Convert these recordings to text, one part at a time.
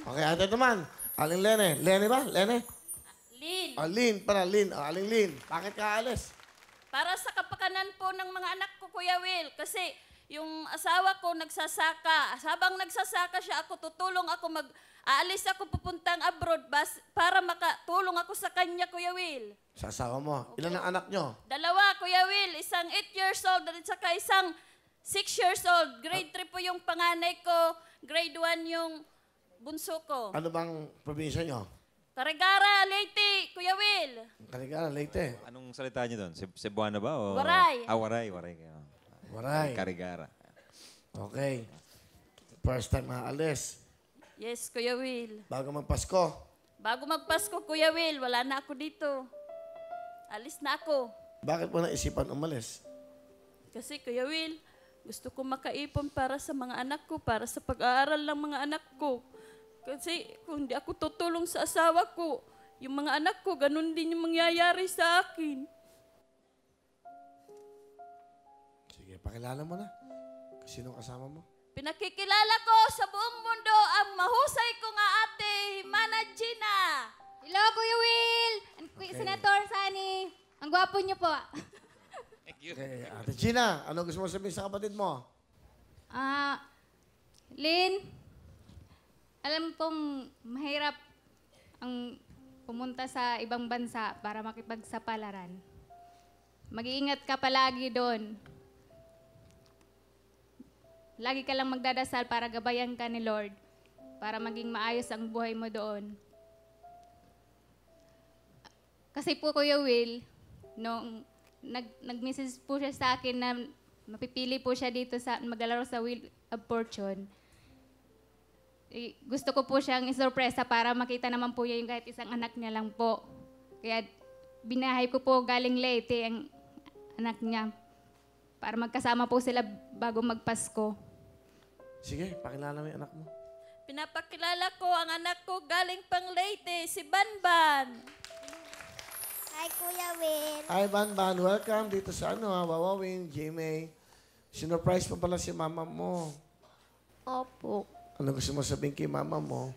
Okay, ate naman. Aling Lene. Lene ba? Lene? Lin, Oh, Lin. Para Lin. Oh, Aling Lin. Bakit ka alis? para sa kapakanan po ng mga anak ko, Kuya Will, kasi yung asawa ko nagsasaka. Habang nagsasaka siya, ako tutulong ako mag... Aalis ako pupuntang abroad bas, para makatulong ako sa kanya, Kuya Will. Sa asawa mo. Ilan ang anak nyo? Dalawa, Kuya Will. Isang 8 years old at saka isang 6 years old. Grade 3 po yung panganay ko. Grade 1 yung bunso ko. Ano bang probinsya nyo? Karagara, Leyte, Kuya Will. Kaligara, Leyte. Anong salita niyo doon? Ceb- Cebuano ba? O... Waray. Ah, waray, waray. kayo. Waray. Karigara. Okay. First time maalis. Yes, Kuya Will. Bago magpasko. Bago magpasko, Kuya Will, wala na ako dito. Alis na ako. Bakit mo naisipan umalis? Kasi, Kuya Will, gusto ko makaipon para sa mga anak ko, para sa pag-aaral ng mga anak ko. Kasi kung hindi ako tutulong sa asawa ko, yung mga anak ko, ganun din yung mangyayari sa akin. Sige, pakilala mo na. Sino kasama mo? Pinakikilala ko sa buong mundo ang mahusay ko nga ate, Mana Gina. Hello, Kuya Will! And Kuya Senator Sani. Ang gwapo niyo po. Okay, Ate Gina, ano gusto mo sabihin sa kapatid mo? Ah, Lynn, alam pong mahirap ang pumunta sa ibang bansa para makipagsapalaran. Mag-iingat ka palagi doon. Lagi ka lang magdadasal para gabayan ka ni Lord para maging maayos ang buhay mo doon. Kasi po, Kuya Will, nung nag, nag-message po siya sa akin na mapipili po siya dito sa maglalaro sa Wheel of Fortune. Eh, gusto ko po siyang isorpresa para makita naman po niya yung kahit isang anak niya lang po. Kaya binahay ko po galing Leyte ang anak niya para magkasama po sila bago magpasko. Sige, pakilala mo yung anak mo. Pinapakilala ko ang anak ko galing pang Leyte, si Banban. Hi, Kuya Will. Hi, Ban Ban. Welcome dito sa ano, ha, Wawawin, GMA. Sinurprise pa pala si mama mo. Opo. Ano gusto mo sabihin kay mama mo?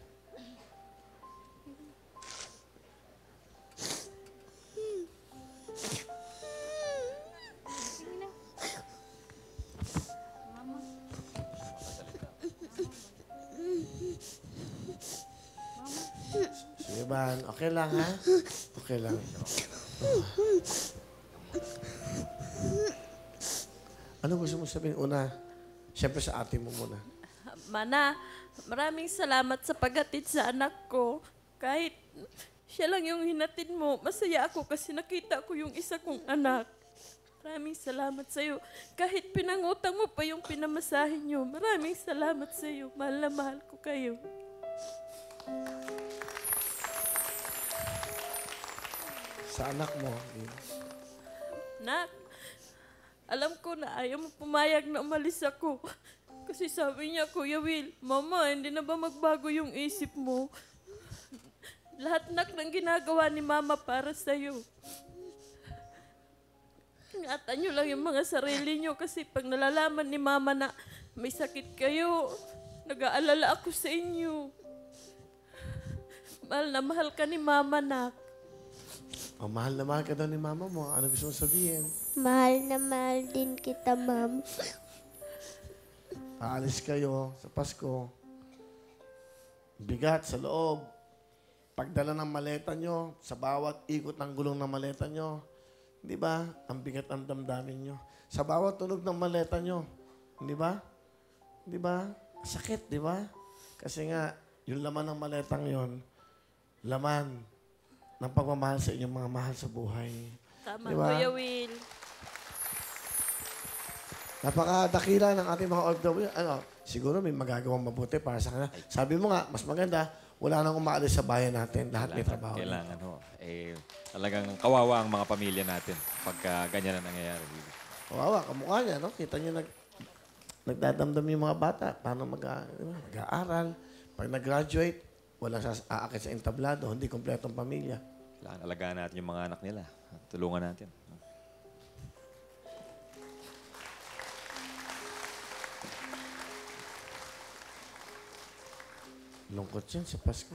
Sige, Ban. Okay lang, ha? Okay lang. Ano gusto mo sabihin? Una, siyempre sa ate mo muna. Mana, maraming salamat sa paghatid sa anak ko. Kahit siya lang yung hinatid mo, masaya ako kasi nakita ko yung isa kong anak. Maraming salamat sa iyo. Kahit pinangutang mo pa yung pinamasahin niyo, maraming salamat sa iyo. Mahal na mahal ko kayo. Sa anak mo. Nak, alam ko na ayaw mo pumayag na umalis ako. Kasi sabi niya, Kuya Will, Mama, hindi na ba magbago yung isip mo? Lahat nak ng ginagawa ni Mama para sa'yo. Ingatan niyo lang yung mga sarili niyo kasi pag nalalaman ni Mama na may sakit kayo, nag-aalala ako sa inyo. Mahal na mahal ka ni Mama, nak. Oh, mahal na mahal ka daw ni mama mo. Ano gusto mo sabihin? Mahal na mahal din kita, ma'am. Aalis kayo sa Pasko. Bigat sa loob. Pagdala ng maleta nyo, sa bawat ikot ng gulong ng maleta nyo, di ba? Ang bigat ang damdamin nyo. Sa bawat tunog ng maleta nyo, di ba? Di ba? Sakit, di ba? Kasi nga, yung laman ng maletang yon, laman ng pagmamahal sa inyong mga mahal sa buhay. Tama, Di ba? Kuya Will. Napakadakila ng ating mga OFW. Ano, siguro may magagawang mabuti para sa kanila. Sabi mo nga, mas maganda, wala nang umaalis sa bayan natin. Lahat may trabaho. Kailangan ho. Eh, talagang kawawa ang mga pamilya natin pagka ganyan na nangyayari. Kawawa, kamukha niya, no? Kita niyo nag, nagdadamdam yung mga bata. Paano mag, di ba, mag-aaral. Pag nag-graduate, walang sas aakit sa entablado. Hindi kompletong pamilya. Kailangan alagaan natin yung mga anak nila. Tulungan natin. Lungkot yan sa Pasko.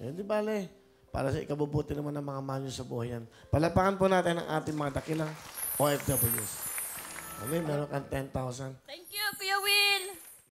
Eh, di bale. Para sa ikabubuti naman ng mga mahal nyo sa buhay yan. Palapakan po natin ang ating mga dakilang OFWs. Ano meron kang 10,000. Thank you, Kuya Will.